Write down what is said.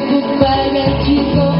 goodbye, let you.